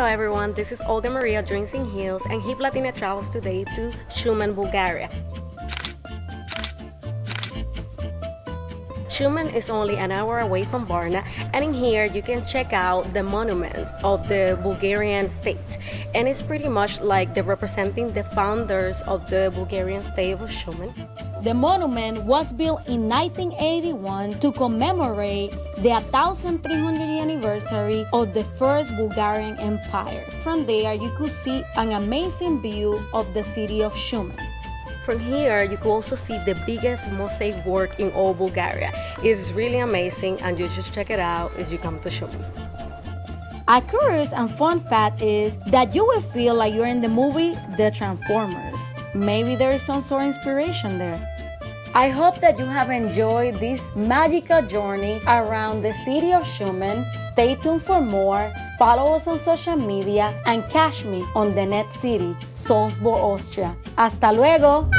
Hello everyone, this is Olga Maria Dreams in Heels and Hip Latina travels today to Shumen, Bulgaria. Shumen is only an hour away from Varna and in here you can check out the monuments of the Bulgarian state and it's pretty much like the representing the founders of the Bulgarian state of Shumen. The monument was built in 1981 to commemorate the 1300th anniversary of the first Bulgarian Empire. From there, you could see an amazing view of the city of Shumen. From here, you could also see the biggest mosaic work in all Bulgaria. It is really amazing and you should check it out as you come to Shumen. A curious and fun fact is that you will feel like you're in the movie The Transformers. Maybe there is some sort of inspiration there. I hope that you have enjoyed this magical journey around the city of Shumen. Stay tuned for more. Follow us on social media and catch me on the net city, Salzburg, Austria. Hasta luego!